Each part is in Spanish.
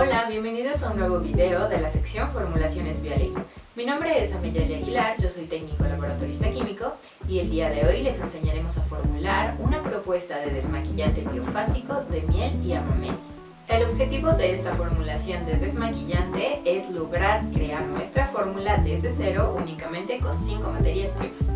Hola, bienvenidos a un nuevo video de la sección Formulaciones Vialey. Mi nombre es Ameyali Aguilar, yo soy técnico laboratorista químico y el día de hoy les enseñaremos a formular una propuesta de desmaquillante biofásico de miel y amamelis. El objetivo de esta formulación de desmaquillante es lograr crear nuestra fórmula desde cero únicamente con 5 materias primas.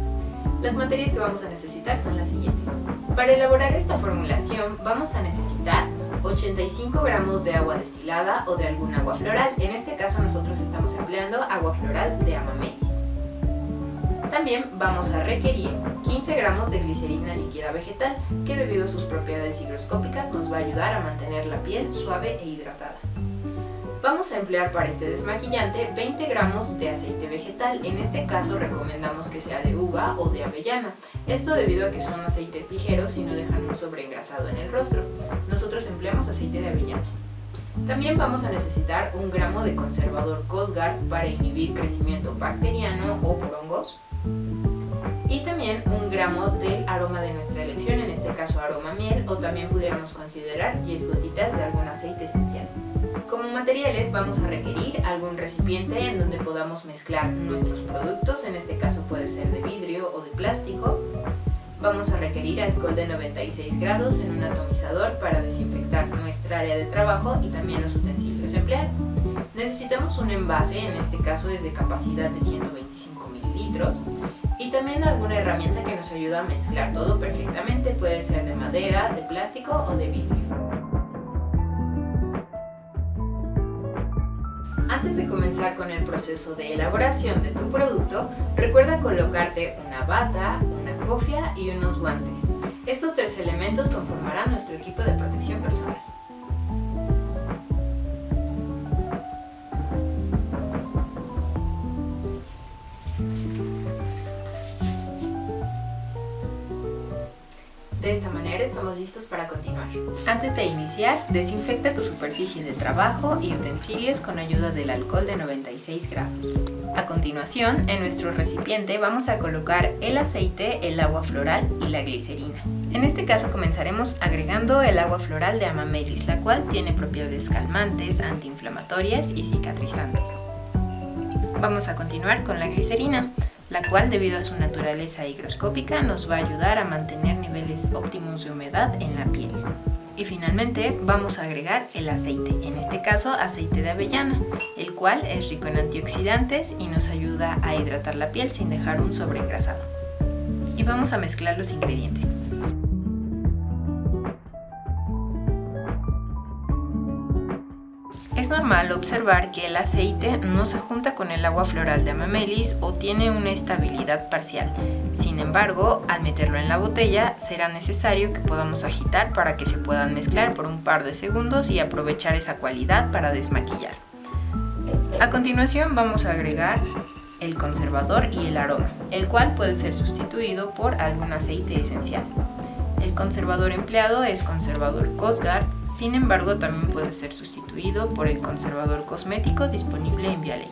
Las materias que vamos a necesitar son las siguientes. Para elaborar esta formulación vamos a necesitar 85 gramos de agua destilada o de algún agua floral. En este caso nosotros estamos empleando agua floral de Amamelis. También vamos a requerir 15 gramos de glicerina líquida vegetal que debido a sus propiedades higroscópicas nos va a ayudar a mantener la piel suave e hidratada. Vamos a emplear para este desmaquillante 20 gramos de aceite vegetal, en este caso recomendamos que sea de uva o de avellana, esto debido a que son aceites ligeros y no dejan un sobreengrasado en el rostro. Nosotros empleamos aceite de avellana. También vamos a necesitar un gramo de conservador Cosgard para inhibir crecimiento bacteriano o por hongos. Y también un gramo del aroma de nuestra elección, en este caso aroma miel, o también pudiéramos considerar 10 gotitas de algún aceite esencial. Materiales vamos a requerir algún recipiente en donde podamos mezclar nuestros productos, en este caso puede ser de vidrio o de plástico. Vamos a requerir alcohol de 96 grados en un atomizador para desinfectar nuestra área de trabajo y también los utensilios a emplear. Necesitamos un envase, en este caso es de capacidad de 125 mililitros, y también alguna herramienta que nos ayuda a mezclar todo perfectamente, puede ser de madera, de plástico o de vidrio. Antes de comenzar con el proceso de elaboración de tu producto, recuerda colocarte una bata, una cofia y unos guantes. Estos tres elementos conformarán nuestro equipo de protección personal. De esta manera estamos listos para continuar. Antes de iniciar, desinfecta tu superficie de trabajo y utensilios con ayuda del alcohol de 96 grados. A continuación, en nuestro recipiente vamos a colocar el aceite, el agua floral y la glicerina. En este caso comenzaremos agregando el agua floral de Amamelis, la cual tiene propiedades calmantes, antiinflamatorias y cicatrizantes. Vamos a continuar con la glicerina la cual debido a su naturaleza higroscópica nos va a ayudar a mantener niveles de humedad en la piel. Y finalmente vamos a agregar el aceite, en este caso aceite de avellana, el cual es rico en antioxidantes y nos ayuda a hidratar la piel sin dejar un sobreengrasado. Y vamos a mezclar los ingredientes. Normal observar que el aceite no se junta con el agua floral de amamelis o tiene una estabilidad parcial. Sin embargo, al meterlo en la botella será necesario que podamos agitar para que se puedan mezclar por un par de segundos y aprovechar esa cualidad para desmaquillar. A continuación vamos a agregar el conservador y el aroma, el cual puede ser sustituido por algún aceite esencial. El conservador empleado es conservador Cosgard, sin embargo también puede ser sustituido por el conservador cosmético disponible en Vialey.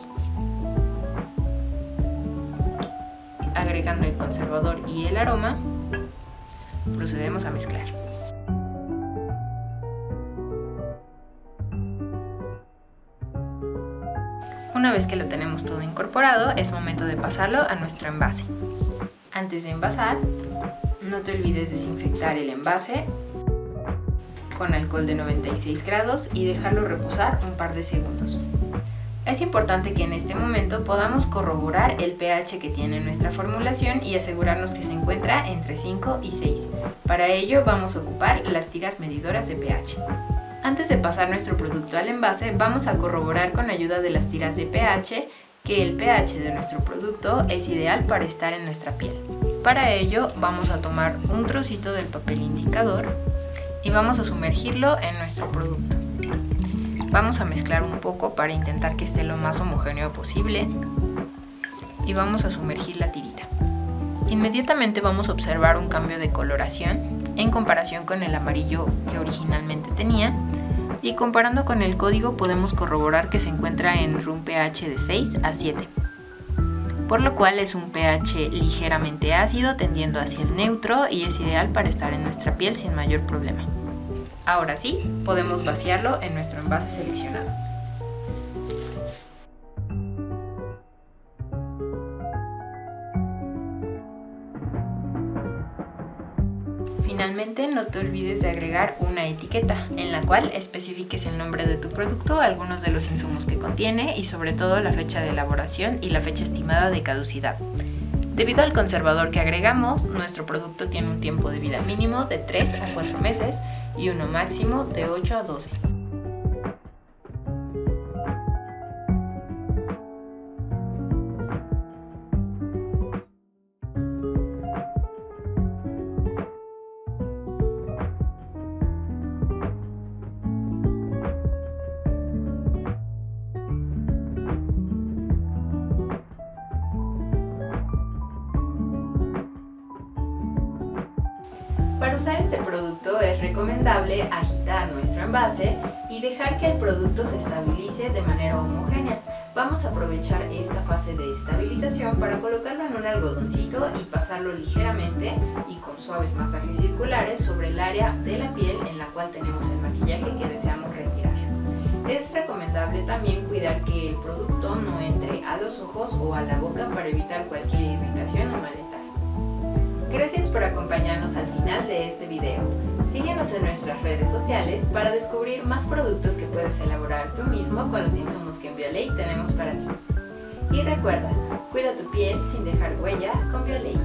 Agregando el conservador y el aroma, procedemos a mezclar. Una vez que lo tenemos todo incorporado, es momento de pasarlo a nuestro envase. Antes de envasar, no te olvides desinfectar el envase con alcohol de 96 grados y dejarlo reposar un par de segundos. Es importante que en este momento podamos corroborar el pH que tiene nuestra formulación y asegurarnos que se encuentra entre 5 y 6. Para ello vamos a ocupar las tiras medidoras de pH. Antes de pasar nuestro producto al envase, vamos a corroborar con ayuda de las tiras de pH que el pH de nuestro producto es ideal para estar en nuestra piel. Para ello vamos a tomar un trocito del papel indicador y vamos a sumergirlo en nuestro producto. Vamos a mezclar un poco para intentar que esté lo más homogéneo posible y vamos a sumergir la tirita. Inmediatamente vamos a observar un cambio de coloración en comparación con el amarillo que originalmente tenía y comparando con el código podemos corroborar que se encuentra en un pH de 6 a 7 por lo cual es un pH ligeramente ácido tendiendo hacia el neutro y es ideal para estar en nuestra piel sin mayor problema. Ahora sí, podemos vaciarlo en nuestro envase seleccionado. Finalmente, no te olvides de agregar una etiqueta en la cual especifiques el nombre de tu producto, algunos de los insumos que contiene y sobre todo la fecha de elaboración y la fecha estimada de caducidad. Debido al conservador que agregamos, nuestro producto tiene un tiempo de vida mínimo de 3 a 4 meses y uno máximo de 8 a 12. Para usar este producto es recomendable agitar nuestro envase y dejar que el producto se estabilice de manera homogénea. Vamos a aprovechar esta fase de estabilización para colocarlo en un algodoncito y pasarlo ligeramente y con suaves masajes circulares sobre el área de la piel en la cual tenemos el maquillaje que deseamos retirar. Es recomendable también cuidar que el producto no entre a los ojos o a la boca para evitar cualquier irritación o malestar. Gracias por acompañarnos al final de este video. Síguenos en nuestras redes sociales para descubrir más productos que puedes elaborar tú mismo con los insumos que en tenemos para ti. Y recuerda, cuida tu piel sin dejar huella con Biolay.